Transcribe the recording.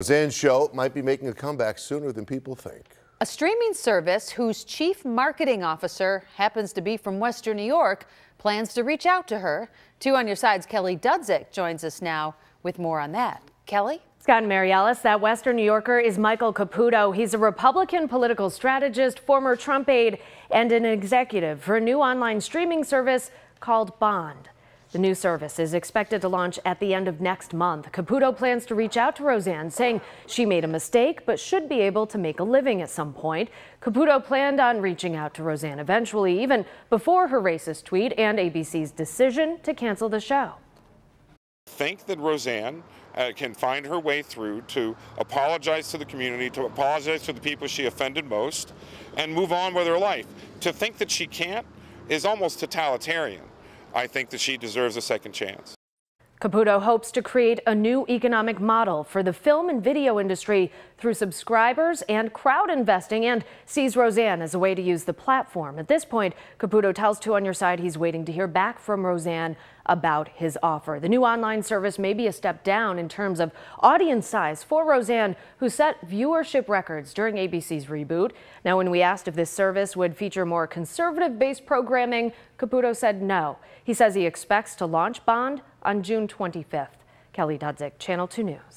Roseanne Show might be making a comeback sooner than people think. A streaming service whose chief marketing officer happens to be from Western New York plans to reach out to her. Two on your side's Kelly Dudzik joins us now with more on that. Kelly? Scott and Maryalice, that Western New Yorker is Michael Caputo. He's a Republican political strategist, former Trump aide, and an executive for a new online streaming service called Bond. The new service is expected to launch at the end of next month. Caputo plans to reach out to Roseanne, saying she made a mistake but should be able to make a living at some point. Caputo planned on reaching out to Roseanne eventually, even before her racist tweet and ABC's decision to cancel the show. Think that Roseanne uh, can find her way through to apologize to the community, to apologize to the people she offended most, and move on with her life. To think that she can't is almost totalitarian. I think that she deserves a second chance. Caputo hopes to create a new economic model for the film and video industry through subscribers and crowd investing and sees Roseanne as a way to use the platform. At this point, Caputo tells Two on Your Side he's waiting to hear back from Roseanne about his offer. The new online service may be a step down in terms of audience size for Roseanne, who set viewership records during ABC's reboot. Now, when we asked if this service would feature more conservative-based programming, Caputo said no. He says he expects to launch Bond on June 25th. Kelly Dudzik, Channel 2 News.